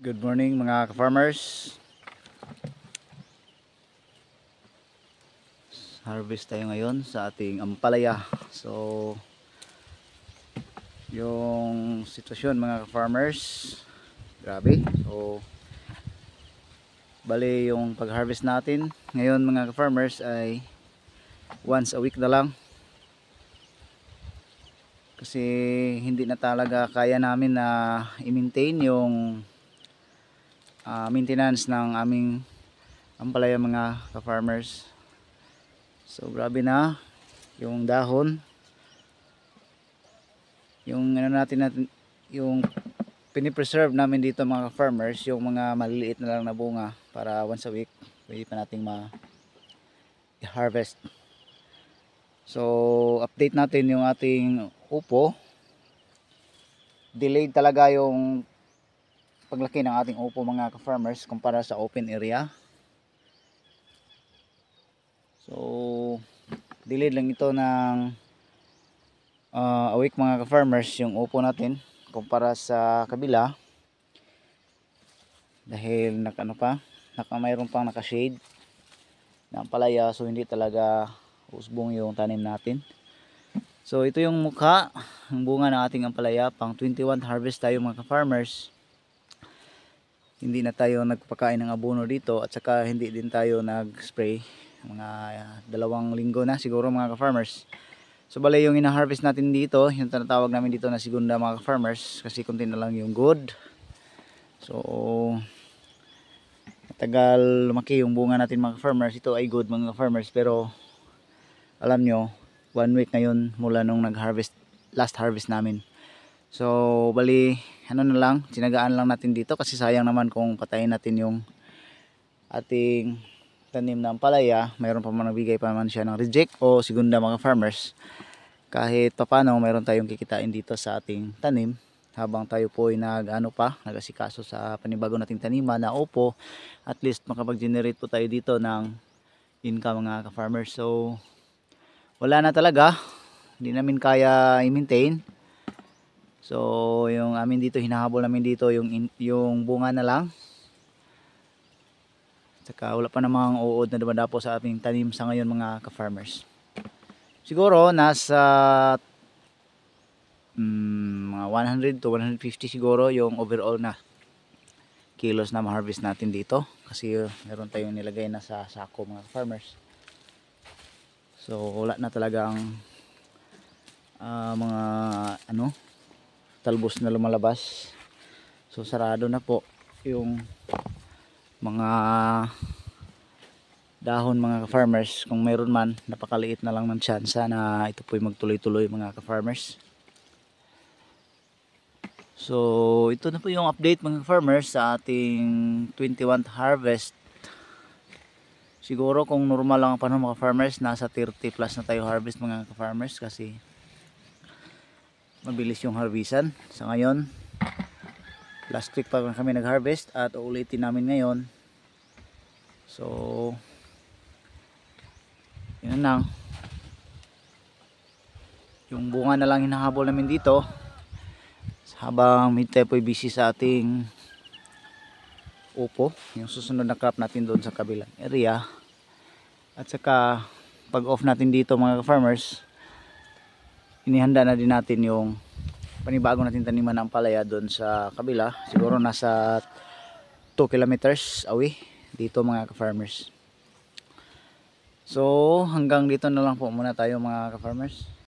Good morning mga ka-farmers. Harvest tayo ngayon sa ating ampalaya. So yung sitwasyon mga ka-farmers, grabe. So bali yung pag-harvest natin ngayon mga ka-farmers ay once a week na lang. Kasi hindi na talaga kaya namin na i-maintain yung ah, maintenance ng aming ampalaya mga ka-farmers. So grabe na yung dahon. Yung ano natin natin yung pinipreserve namin dito mga ka-farmers, yung mga maliliit na lang na bunga para once a week pwede pa nating ma harvest. So update natin yung ating upo. Delayed talaga yung paglaki ng ating upo mga ka-farmers kumpara sa open area. So, delayed lang ito ng uh, a week mga ka-farmers yung upo natin kumpara sa kabila. Dahil nakano pa, naka mayroon pang naka-shade ng palaya so hindi talaga usbong yung tanim natin. So ito yung mukha, ang bunga ng ating ampalaya, pang 21 harvest tayo mga ka-farmers hindi na tayo nagpakain ng abono dito at saka hindi din tayo nag-spray. Mga uh, dalawang linggo na siguro mga ka-farmers. So bale yung ina-harvest natin dito yung tinatawag namin dito na segunda mga ka-farmers kasi kunti na lang yung good so matagal lumaki yung bunga natin mga farmers ito ay good mga farmers pero alam nyo one week ngayon mula nung nag-harvest last harvest namin so bali ano na lang, sinagaan lang natin dito kasi sayang naman kung patayin natin yung ating tanim ng palaya, mayroon pa man nagbigay pa man siya ng reject o segunda mga farmers. Kahit papano mayroon tayong kikitain dito sa ating tanim habang tayo po ay nag ano pa, nagasikaso sa panibago nating taniman na opo, at least makapag-generate po tayo dito ng income mga ka-farmers. So wala na talaga, hindi namin kaya i-maintain So, yung amin dito, hinahabol namin dito yung, yung bunga na lang. Saka wala pa namang uod na dumadapo sa ating tanim sa ngayon mga ka-farmers. Siguro, nasa um, mga 100 to 150 siguro yung overall na kilos na ma-harvest natin dito. Kasi uh, meron tayong nilagay na sa sako mga farmers. So, wala na talagang uh, mga ano talbos na lumalabas. So sarado na po yung mga dahon mga ka-farmers. Kung mayroon man napakaliit na lang ng tsansa na ito po'y magtuloy-tuloy mga ka-farmers. So ito na po yung update mga farmers sa ating 21th harvest. Siguro kung normal lang ang panahon mga farmers nasa 30 plus na tayo harvest mga ka-farmers kasi mabilis yung harvestan sa ngayon last week pa kami nag harvest at uulitin namin ngayon. So yun lang. Yung bunga na lang hinahabol namin dito habang po busy sa ating upo yung susunod na crop natin doon sa kabilang area. At saka pag off natin dito mga farmers inihanda na din natin yung panibago natin taniman ng palaya doon sa kabila. Siguro nasa 2 kilometers away dito mga ka-farmers. So hanggang dito na lang po muna tayo mga ka-farmers